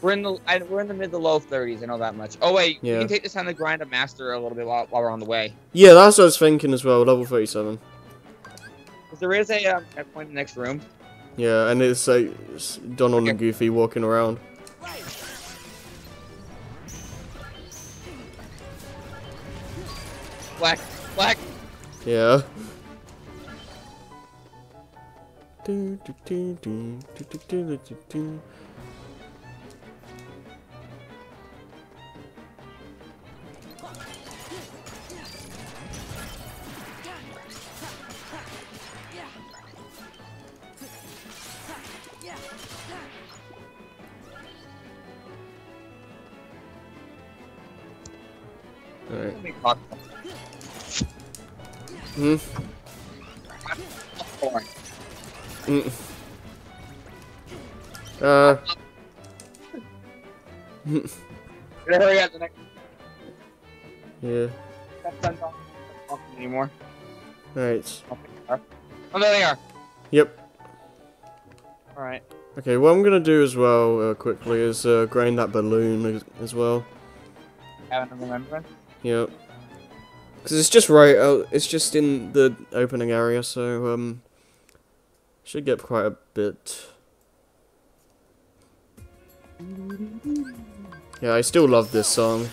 We're in the I, we're in the mid to low 30s. I know that much. Oh wait, Yeah. we can take this time to grind a master a little bit while, while we're on the way. Yeah, that's what I was thinking as well. Level 37. 'Cause there is a um, checkpoint in the next room. Yeah, and it's like it's Donald and Goofy walking around. Black, black. Yeah. Uh. Hurry up. The next yeah. that's done talking talking anymore. Alright. Oh, there they are. Yep. All right. Okay, what I'm gonna do as well, uh, quickly, is uh, grind that balloon as, as well. Remembrance. Yep. Because it's just right out, it's just in the opening area, so, um, should get quite a bit. Yeah, I still love this song.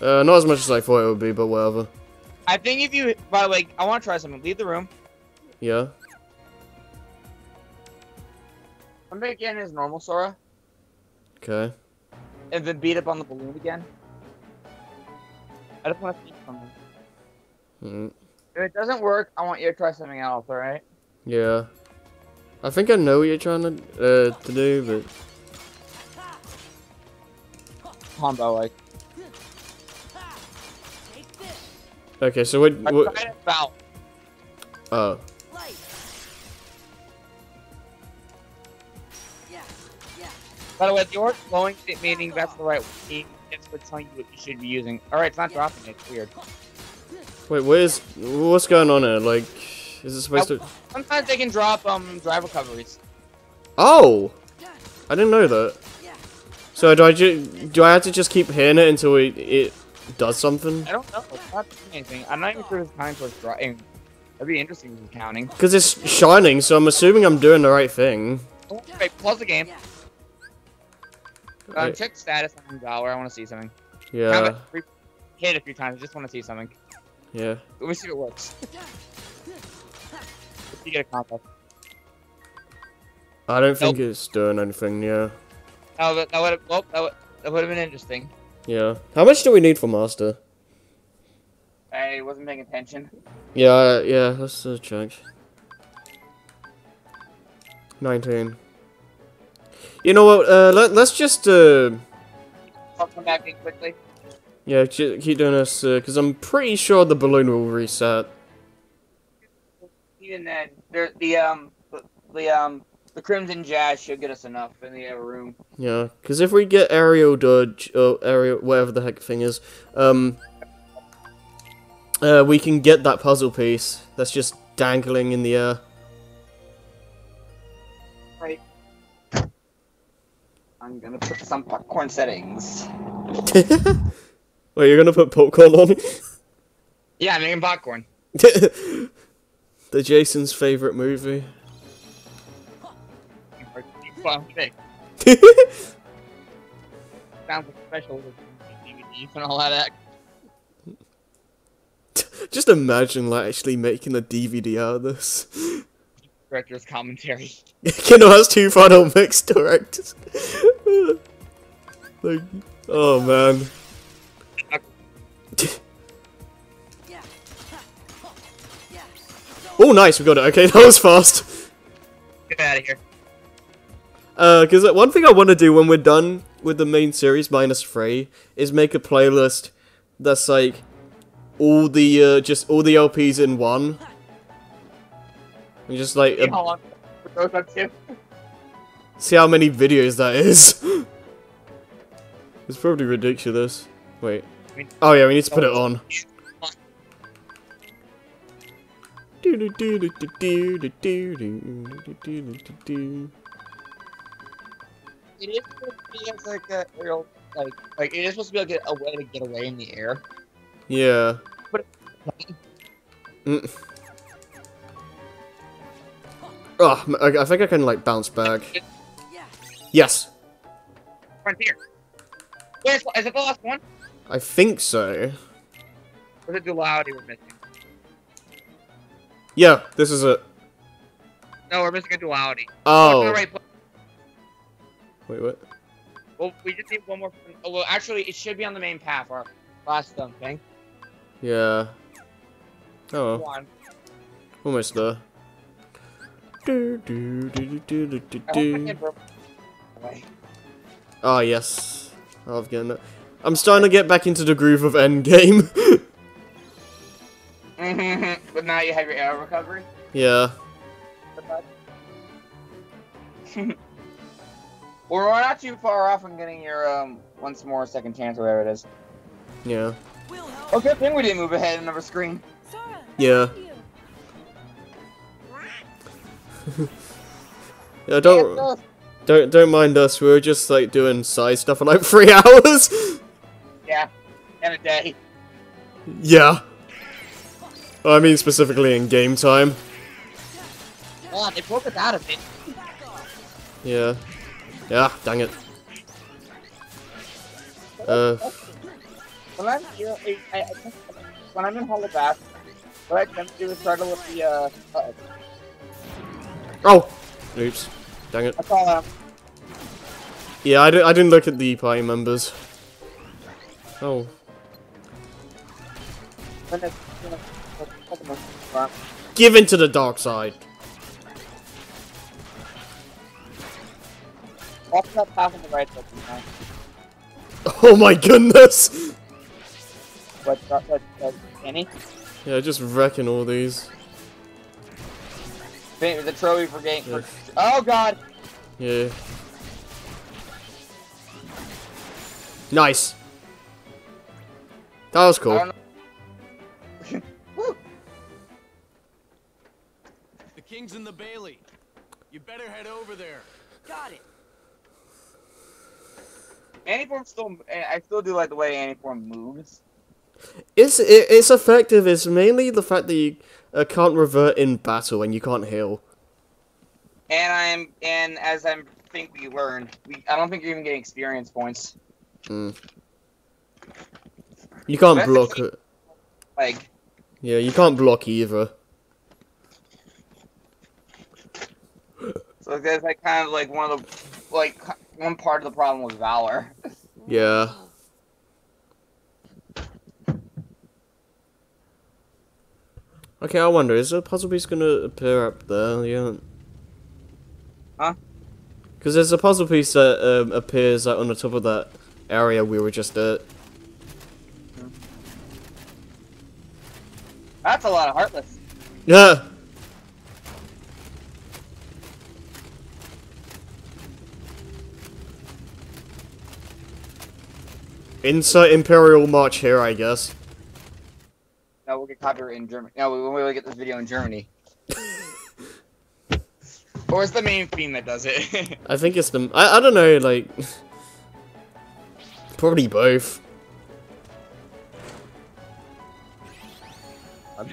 Uh, not as much as I thought it would be, but whatever. I think if you, by the way, I want to try something. Leave the room. Yeah. I'm back in as normal, Sora, Okay. and then beat up on the balloon again. I just want to see something. Mm, If it doesn't work, I want you to try something else. All right? Yeah. I think I know what you're trying to, uh, to do, but... Combo like. Okay, so what... I what tried it about. oh. By the way, the orc glowing meaning that's the right way. It's for telling you what you should be using. All right, it's not dropping it. It's weird. Wait, where's... What's going on here? Like, is it supposed to... Sometimes they can drop um drive recoveries. Oh! I didn't know that. So do I do I have to just keep hitting it until it, it does something? I don't know. It's not doing anything. I'm not even sure it's time towards dropping. That'd be interesting if you're counting. Because it's shining, so I'm assuming I'm doing the right thing. Oh, wait, pause the game. Um, Wait. check status on Valor. I want to see something. Yeah, Hit a few times. I just want to see something. yeah. Let me see if it works. If you get a combo. I don't think it's doing anything, yeah. Oh, that, that would have. Well, that would that would have been interesting. Yeah. How much do we need for Master? I wasn't paying attention. Yeah, uh, yeah, let's uh, check. 19. You know what, uh, let, let's just, uh, I'll come back in quickly. yeah, keep doing this, uh, because I'm pretty sure the balloon will reset. Even then, there, the um, the, the um, the Crimson Jazz should get us enough in the other room. Yeah, because if we get aerial dodge, or aerial, whatever the heck thing is, um, uh, we can get that puzzle piece that's just dangling in the air. Right. I'm gonna put some popcorn settings. Wait, you're gonna put popcorn on? Yeah, I'm making popcorn. the Jason's favorite movie. Sounds like special DVDs and all that. Just imagine like actually making a DVD out of this. Director's commentary. Kino has two final mix directors. like, oh man. Oh, nice, we got it. Okay, that was fast. Get out of here. Uh, because one thing I want to do when we're done with the main series minus three is make a playlist that's like all the uh, just all the LPs in one. And just like See uh, how long up to? see how many videos that is. it's probably ridiculous. Wait. Oh yeah, we need to put it on. It is supposed to be as like a real like like it is supposed to be like a, a way to get away in the air. Yeah. But- Mm. Oh, I I think I can like bounce back. Yes, Frontier. Wait, is, it the last one? I think so. Is it duality we're missing? Yeah, this is it. No, we're missing a duality. Oh. Oh, right wait, what? Well, we just need one more. Oh, well, actually, it should be on the main path. Our last um, thing. Yeah. Oh, Go on. almost there. Do, do, do, do, do, do, I I do. can broke away. Ah, yes. I've gotten it. I'm starting to get back into the groove of Endgame. but now you have your air recovery. yeah. well, we're not too far off from getting your um once more second chance, or whatever it is. Yeah. Oh, thing we didn't move ahead another screen. Sora, Yeah. Yeah, don't don't don't mind us. We were just like doing side stuff for like three hours. Yeah, and a day. yeah. I mean specifically in game time. God, they broke us out of it. Yeah. Yeah. Dang it. Uh. When I'm here, I, I, I when I'm in Hollow Bath, what I tend to do is start with the uh. uh Oh. Oops. Dang it. that's all. Um, Yeah, I, di- I didn't look at the party members. Oh. when it's, when it's, when it's, when it's, Give into the dark side. off that path on the right side. Oh my goodness. What? What? What? what Anti? Yeah, just wrecking all these. The trophy for game. Yeah. For, oh God! Yeah. Nice. That was cool. King's in the Bailey. You better head over there. Got it. Anti still. I still do like the way Anti Form moves. It's it, it's effective. It's mainly the fact that you uh, can't revert in battle and you can't heal. And I'm and as I think we learned, we I don't think you're even getting experience points. Mm. You can't That's block it. Like Yeah, you can't block either. So that's like kind of like one of the like one part of the problem with Valor. Yeah. Okay, I wonder, is a puzzle piece gonna appear up there? Yeah. Huh? Because there's a puzzle piece that um, appears like, on the top of that area we were just at. That's a lot of heartless. Yeah. Insert Imperial March here, I guess. No, we'll get copyright in Germany. No, we will get this video in Germany. or it's the main theme that does it. I think it's the. I, I don't know, like. Probably both. I'm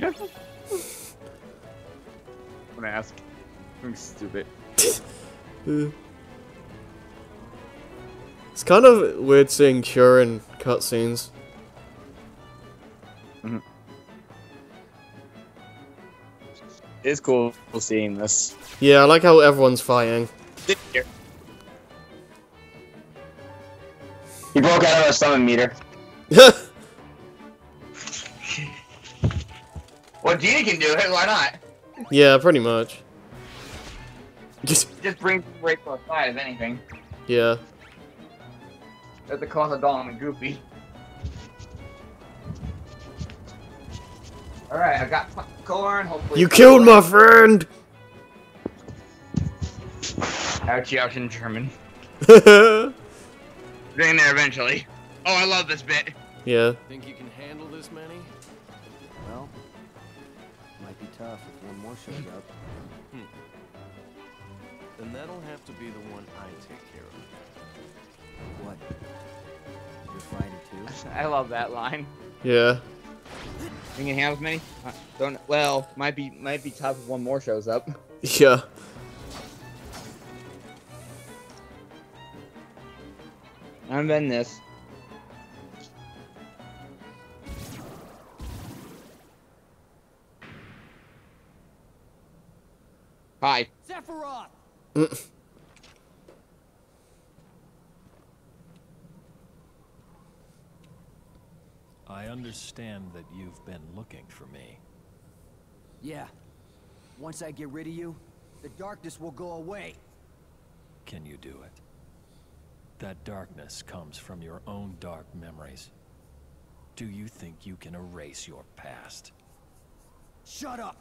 gonna ask. I'm stupid. It's kind of weird seeing Cure in cutscenes. It's cool seeing this. Yeah, I like how everyone's fighting. He broke out of a summon meter. Well, Genie can do it. Why not? yeah, pretty much. Just Just bring people right to our side, if anything. yeah. At the cost of Dom and Goofy. Alright, I got corn. Hopefully. You killed my friend. Ouchie, ouch in German. yeah. Getting there eventually. Oh, I love this bit. Yeah. Think you can handle this many? Well, might be tough if one more shows up. Hmm. Then that'll have to be the one I take care of. What? You're fighting too? I love that line. Yeah. You can handle as many? Uh, don't. Well, might be might be tough if one more shows up. Yeah. I'm in this. Hi. Sephiroth! I understand that you've been looking for me. Yeah. Once I get rid of you, the darkness will go away. Can you do it? That darkness comes from your own dark memories. Do you think you can erase your past? Shut up!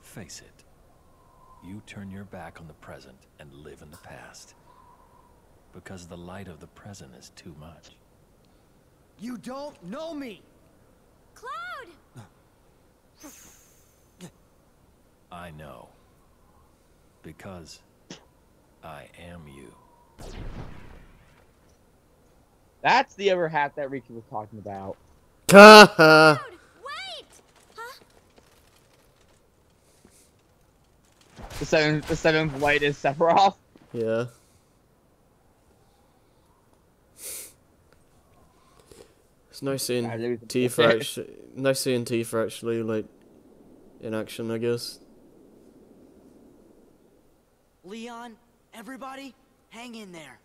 Face it. You turn your back on the present and live in the past. Because the light of the present is too much. You don't know me! Cloud! I know. Because I am you. That's the other hat that Ricky was talking about. Haha. Cloud! Wait! Huh? The seventh, the seventh light is Sephiroth. yeah. It's nice seeing God, there was a- Tifa actually. Nice seeing Tifa actually like in action, I guess. Leon, everybody, hang in there.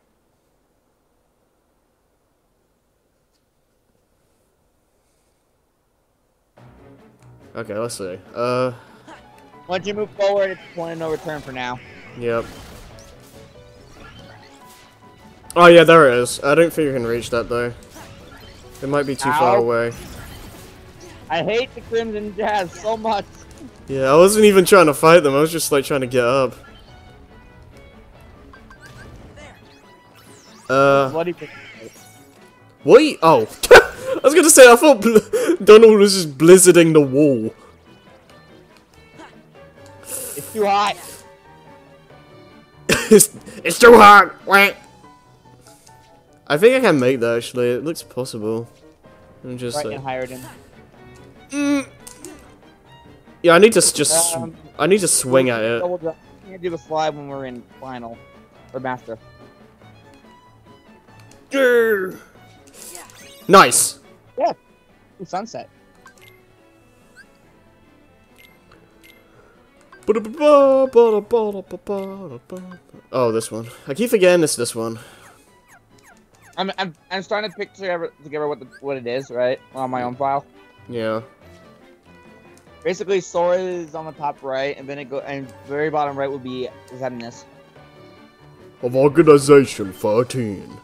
Okay, let's see. Uh, Once you move forward, it's point of no return for now. yep. Oh yeah, there it is. I don't think you can reach that though. It might be too far away. I hate the Crimson Jazz so much. Yeah, I wasn't even trying to fight them. I was just like trying to get up. Uh, wait. Oh, I was gonna say I thought Donald was just blizzarding the wall. It's too hot. it's, it's too hard. Wait. I think I can make that actually. It looks possible. I'm just Right like, hired him. mm. yeah. I need to just. Um, I need to swing at it. Can't do the slide when we're in final or master. Grr. Nice. Ooh, sunset. Oh, this one. I keep forgetting it's this one. I'm I'm I'm starting to picture together, together what the, what it is, right? On my own file. Yeah. Basically, Sora is on the top right, and then it go and very bottom right would be Xemnas. Of Organization 13.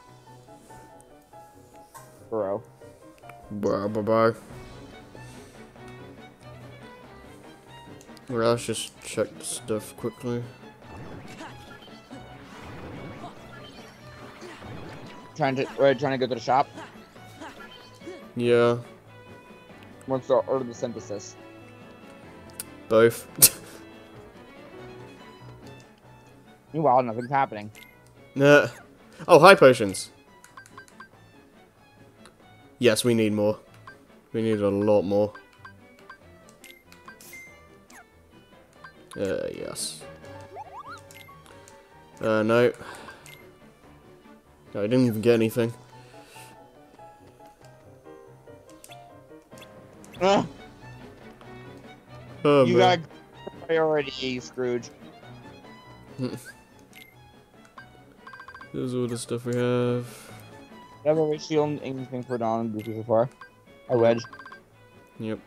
Bro. Bye bye bye. Well, let's just check stuff quickly. Trying to we're trying to go to the shop. Yeah, Once to order the synthesis. both. Meanwhile, nothing's happening. nah. Oh, high potions. Yes, we need more. We need a lot more. Uh, yes. Uh, no. No, I didn't even get anything. Ugh, Oh, you man. got priority, Scrooge. This is all the stuff we have. Have a shield anything for Don and Goofy so far? A wedge. Yep.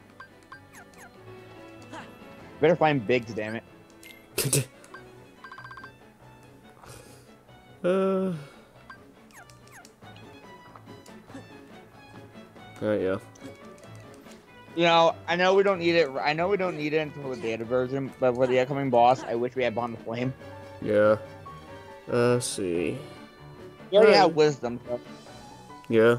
Better find Biggs, damn it. uh. Alright, yeah. You know, I know we don't need it. I know we don't need it until the beta version, but for the upcoming boss, I wish we had Bond of Flame. Yeah. Uh, let's see. We already Right. have Wisdom. So. Yeah.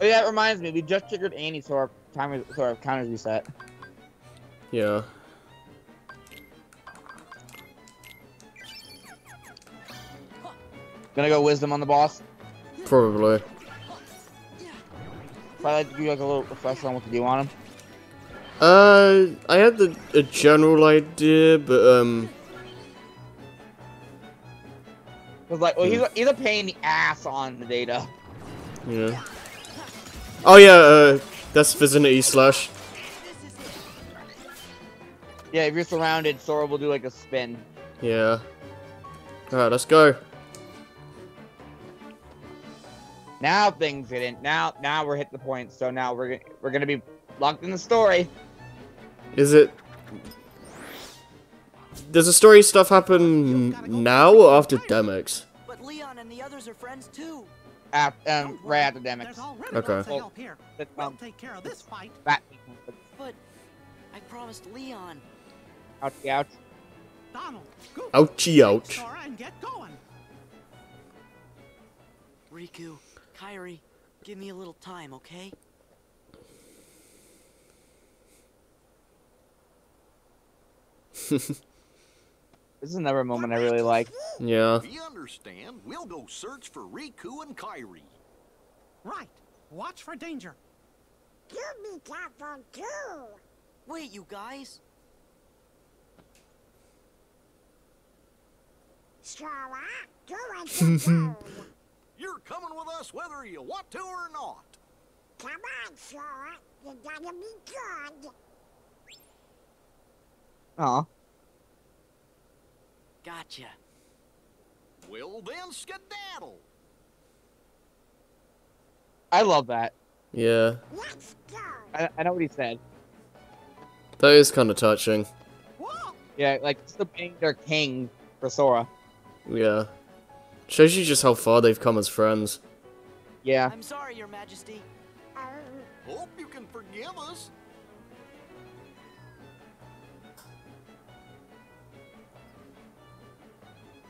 Oh yeah, it reminds me. We just triggered Anti, so our timer, so our counters reset. Yeah. Gonna go wisdom on the boss. Probably. Probably like to give you like a little refresher on what to do on him. Uh, I had the a general idea, but um, Cause like, well, he's a, he's a pain in the ass on the data. yeah. Oh yeah, uh, that's vicinity slash. Yeah, if you're surrounded, Sora will do like a spin. Yeah. Alright, let's go. Now things get in. Now, now we're hit the point. So now we're gonna we're gonna be locked in the story. Is it? Does the story stuff happen now or after Demyx? But Leon and the others are friends too. After, um, Don't right after Demyx. Okay. lots of help here. That's, We'll um, take care of this fight. Fat. But I promised Leon. Ouch, ouch. Donald, go Ouchie ouch. Sora and get going. Riku, Kairi, give me a little time, okay? This is another moment I really like. Yeah. We understand. We'll go search for Riku and Kairi. Right. Watch for danger. You be careful too. Wait, you guys. Sora, go and get going. You're coming with us whether you want to or not. Come on, Sora. You gotta be good. Aw. Gotcha. Well, then skedaddle. I love that. Yeah. Let's go. I, I know what he said. That is kind of touching. Whoa! Yeah, like still being their king for Sora. Yeah. Shows you just how far they've come as friends. Yeah. I'm sorry, Your Majesty. Hope you can forgive us.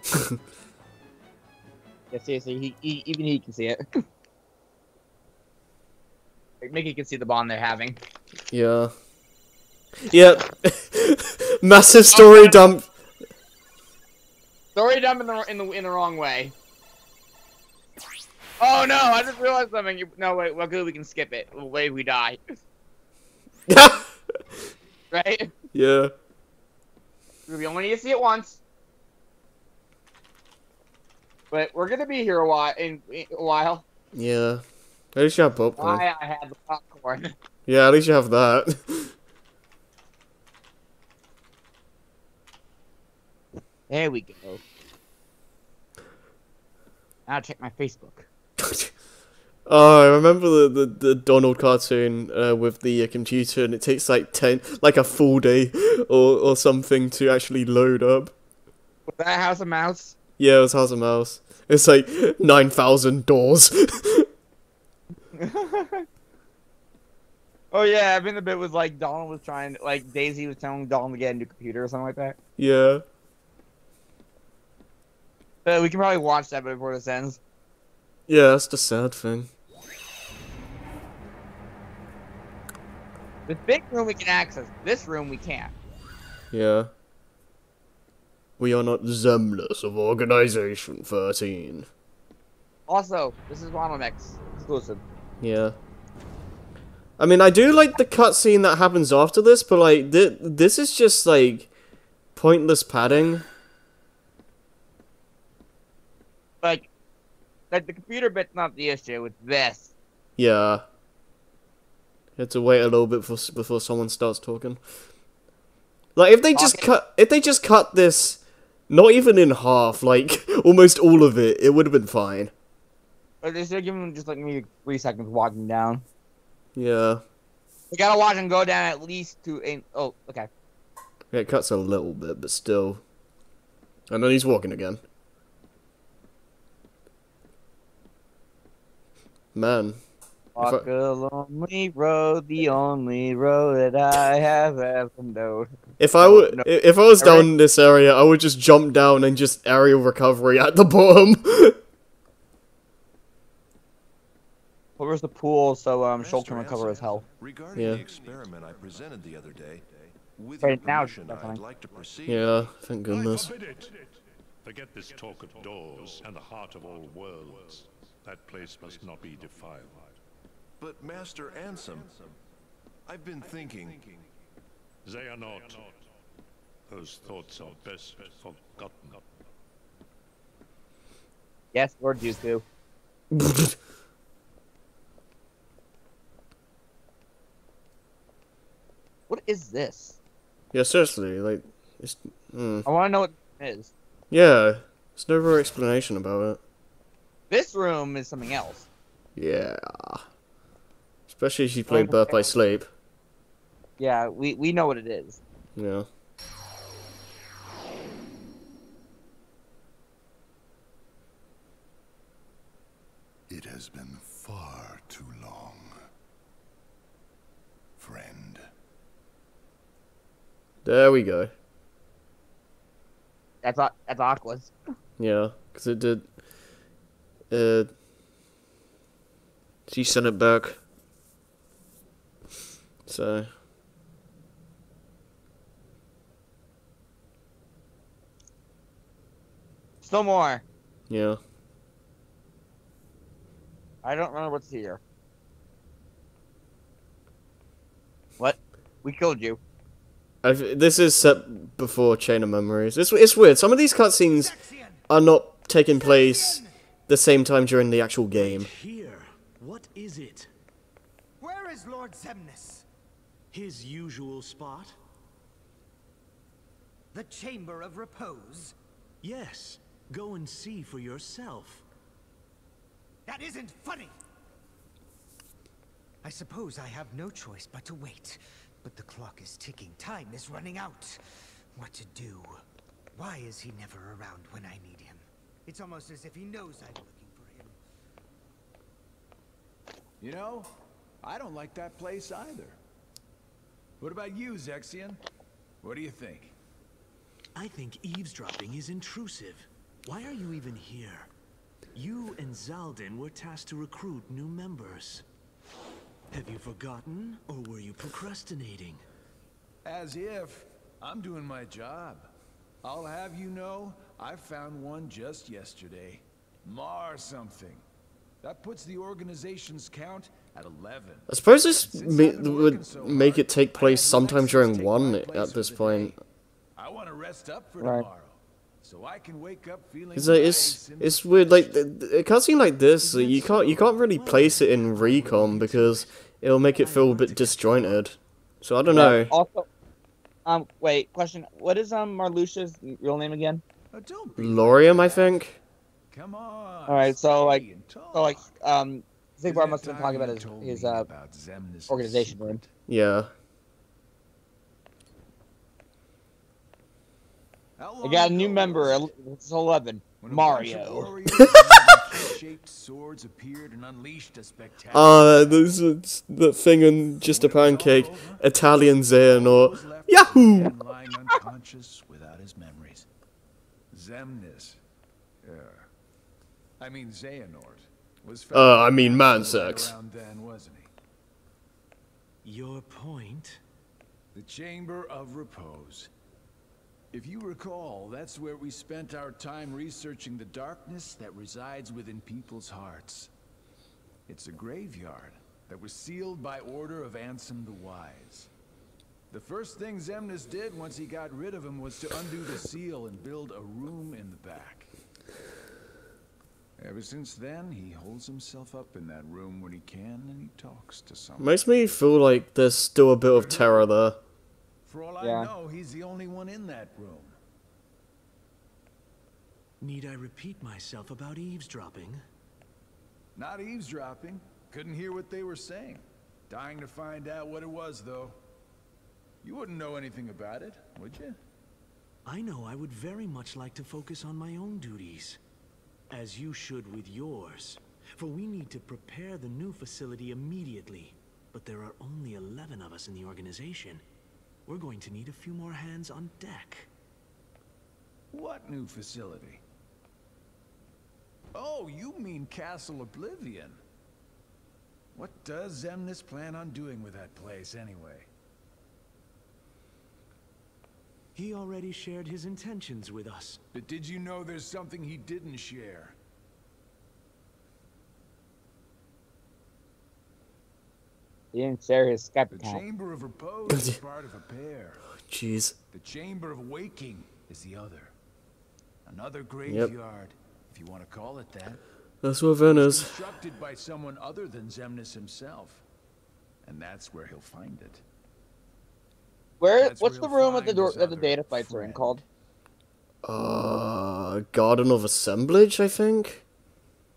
Yeah, seriously, he, he even he can see it. like, Mickey can see the bond they're having. Yeah. Yep. Massive story dump. Story dump in the in the in the wrong way. Oh no! I just realized something. You, no wait, well good. We can skip it. We'll wait. We die, right? yeah. We only need to see it once. But we're gonna be here a while. In, in a while. Yeah. At least you have popcorn. Why I had the popcorn. Yeah, at least you have that. There we go. Now check my Facebook. oh, I remember the, the, the Donald cartoon uh, with the uh, computer, and it takes like ten, like a full day or, or something to actually load up. Was that House of Mouse? Yeah, it was House of Mouse. It's like nine thousand doors. Oh yeah, I mean the bit was like Donald was trying, like Daisy was telling Donald to get a new computer or something like that. yeah. But we can probably watch that before this ends. Yeah, that's the sad thing. This big room we can access. This room we can't. Yeah. We are not Xemnas of Organization 13. Also, this is Monomix exclusive. Yeah. I mean, I do like the cutscene that happens after this, but like, th- this is just like pointless padding. Like, like the computer bit's not the issue. It's this. Yeah. You have to wait a little bit before, before someone starts talking. Like, if they oh, just Talking. cut, if they just cut this, not even in half, like almost all of it, it would have been fine. But they should give him just like maybe three seconds walking down. Yeah. We gotta watch him go down at least to a. Oh, okay. Yeah, it cuts a little bit, but still. And then he's walking again. Man. If Walk I- a lonely road, the only road that I have ever known. If I were, No. if I was Alright. down in this area, I would just jump down and just aerial recovery at the bottom. Well, where's the pool so um Schultz can recover his Ansem, health? Regarding Yeah. the experiment I presented the other day, With Right, your now. I'd like to proceed. Yeah, thank goodness. Forget this talk of doors and the heart of all worlds. That place must not be defiled. But Master Ansem, I've been thinking. They are not. Those thoughts are best forgotten. Yes, Lord Juicu. What is this? yeah, seriously, like, it's, mm, I want to know what it is. yeah, there's no real explanation about it. This room is something else. Yeah. Especially if you played Birth by Sleep. Yeah, we we know what it is. Yeah. It has been far too long. Friend. There we go. That's Au- that's Aqua's. Yeah, because it did. Uh. She sent it back. So. Still more. Yeah. I don't remember what's here. What? We killed you. I've, this is set before Chain of Memories. It's, it's weird. Some of these cutscenes are not taking place the same time during the actual game. Here, what is it? Where is Lord Xemnas? His usual spot? The Chamber of Repose? Yes. Go and see for yourself. That isn't funny! I suppose I have no choice but to wait. But the clock is ticking. Time is running out. What to do? Why is he never around when I need him? It's almost as if he knows I'm looking for him. You know, I don't like that place either. What about you, Zexion? What do you think? I think eavesdropping is intrusive. Why are you even here? You and Xaldin were tasked to recruit new members. Have you forgotten, or were you procrastinating? As if. I'm doing my job. I'll have you know, I found one just yesterday. Mar something. That puts the organization's count at 11. I suppose this ma- would make it take place sometime during one at this point. I want to rest up for Right. tomorrow. So I can wake up feeling It's like, it's it's weird. Like th- th- a cutscene like this, you can't you can't really place it in recon because it'll make it feel a bit disjointed. So I don't know. Also, um, wait. Question: What is um Marluxia's real name again? Lauriam, I think. Come on. All right, so like, so like, um, Xigbar must have been talking about his his uh organization room. Yeah. I got a new member. el- It's eleven. Mario. shaped swords appeared and unleashed a spectacular. Ah, there's a- the thing in just a pancake. Italian Xehanort. Yahoo! lying unconscious without his memories. Xemnas. Yeah. I mean Xehanort was Uh, I mean, man sex. then. Your point? The Chamber of Repose. If you recall, that's where we spent our time researching the darkness that resides within people's hearts. It's a graveyard that was sealed by order of Ansem the Wise. The first thing Xemnas did once he got rid of him was to undo the seal and build a room in the back. Ever since then, he holds himself up in that room when he can and he talks to someone. Makes me feel like there's still a bit of terror there. For all Yeah. I know, he's the only one in that room. Need I repeat myself about eavesdropping? Not eavesdropping. Couldn't hear what they were saying. Dying to find out what it was, though. You wouldn't know anything about it, would you? I know I would very much like to focus on my own duties. As you should with yours. For we need to prepare the new facility immediately. But there are only 11 of us in the organization. We're going to need a few more hands on deck. What new facility? Oh, you mean Castle Oblivion. What does Xemnas plan on doing with that place, anyway? He already shared his intentions with us. But did you know there's something he didn't share? He didn't share his The skeptic count. Chamber of Repose is part of a pair. Jeez. The Chamber of Waking is the other. Another graveyard, if you want to call it that. That's what Ven is. Constructed by someone other than Xemnas himself. And that's where he'll find it. Where? That's What's the room at the door his that the data fights are in called? Uh, Garden of Assemblage, I think.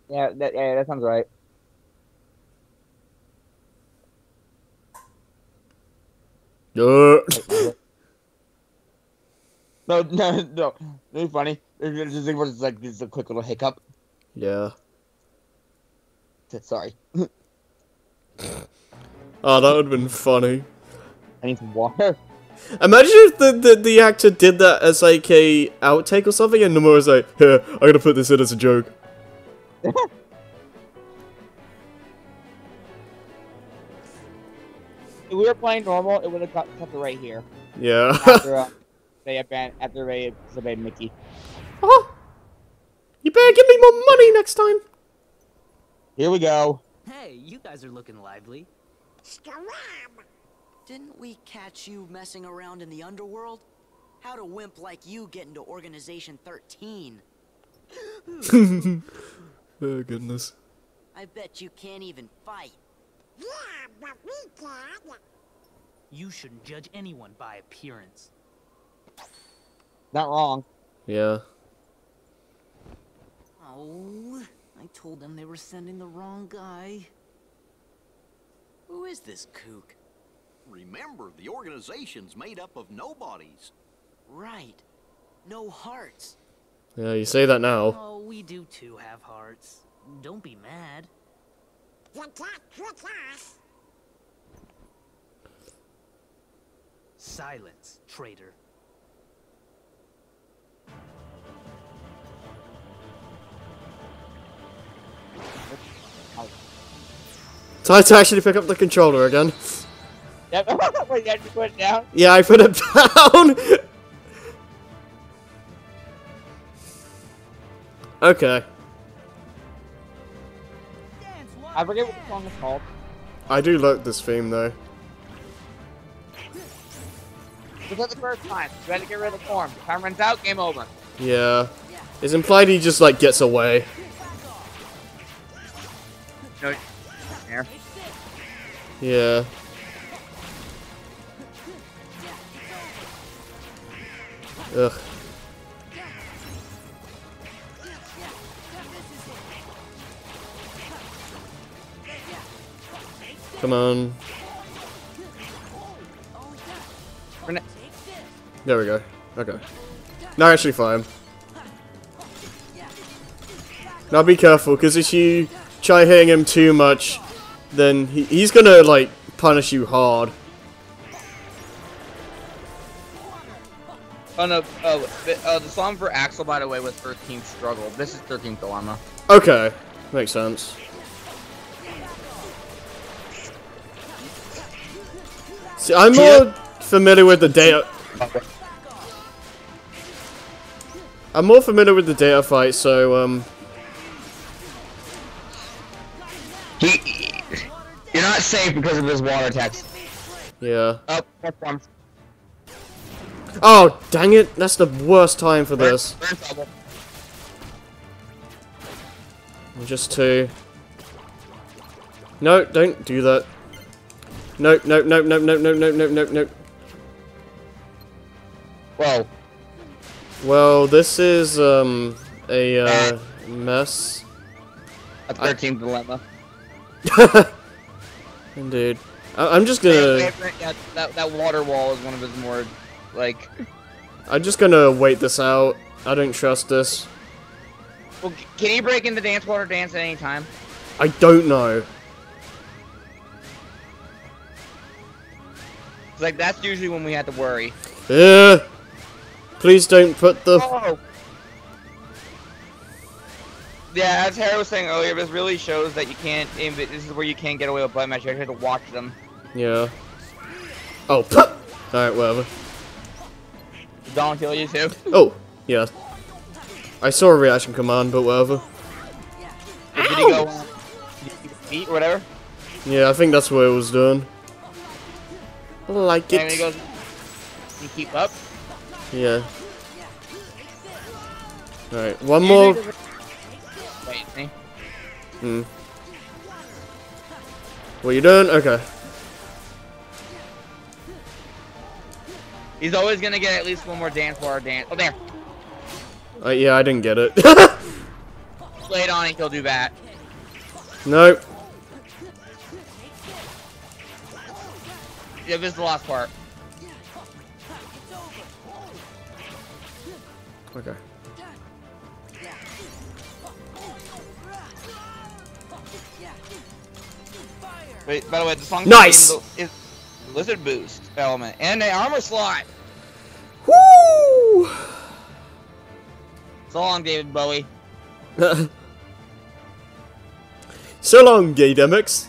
Yeah, that yeah, that sounds right. Uh, No, no, no. It's funny. It's just, it was like just a quick little hiccup. yeah. Sorry. Oh, that would have been funny. I need some water. Imagine if the, the, the actor did that as like a outtake or something, and Nomura was like, "Here, I'm gonna put this in as a joke." If we were playing normal, it would have cut, cut to right here. Yeah. After uh, they abandoned, after they disobeyed Mickey. oh, you better give me more money next time. Here we go. Hey, you guys are looking lively. Scram! Didn't we catch you messing around in the underworld? How'd a wimp like you get into Organization 13? oh goodness. I bet you can't even fight. Yeah, but we can. You shouldn't judge anyone by appearance. Not wrong. Yeah. Oh, I told them they were sending the wrong guy. Who is this kook? Remember, the organization's made up of nobodies. Right. No hearts. Yeah, you say that now. Oh, we do too have hearts. Don't be mad. You can't trick us. Silence, traitor. Time to actually pick up the controller again. Yep. Wait, you had to put it down. Yeah, I put it down. okay. I forget what the song is called. I do like this theme though. This is the first time. You had to get rid of the form. Time runs out. Game over. Yeah. It's implied he just like gets away. No. Yeah. Ugh. Come on. There we go. Okay. No, actually fine. Now be careful, because if you try hitting him too much, then he, he's gonna, like, punish you hard. Oh no. Oh, the, uh, the song for Axel, by the way, was 13th Struggle. This is 13th Dilemma. Okay. Makes sense. See, I'm more familiar with the data. I'm more familiar with the data fight, so, um... He, you're not safe because of his water attacks. Yeah. Oh, more forms. Oh, dang it! That's the worst time for this. Just two. No, don't do that. Nope, nope, nope, nope, nope, nope, nope, nope, no, no. Whoa. Well, this is, um, a, uh, mess. A 13th Dilemma. Indeed. I I'm just gonna... yeah, that, that water wall is one of his more, like... I'm just gonna wait this out. I don't trust this. Well, can he break into dance water dance at any time? I don't know. Like, that's usually when we have to worry. Uh, please don't put the... Oh! Yeah, as Harry was saying earlier, this really shows that you can't. This is where you can't get away with blood match. You have to watch them. Yeah. Oh, Alright, whatever. Don't kill you too. Oh, yeah. I saw a reaction command, but whatever. Did he go? uh, Did or whatever? Yeah, I think that's what it was doing. I like And he it. goes. You keep up. Yeah. Alright, one more. Wait, see. Hmm. What are you doing? Okay. He's always gonna get at least one more dance for our dance. Oh, there. Uh, yeah, I didn't get it. Lay it on and he'll do that. nope. Yeah, this is the last part. Okay. Wait, by the way, the song Nice! is Lizard Boost element and an armor slot. Woo! So long, David Bowie. so long, gay Demyx.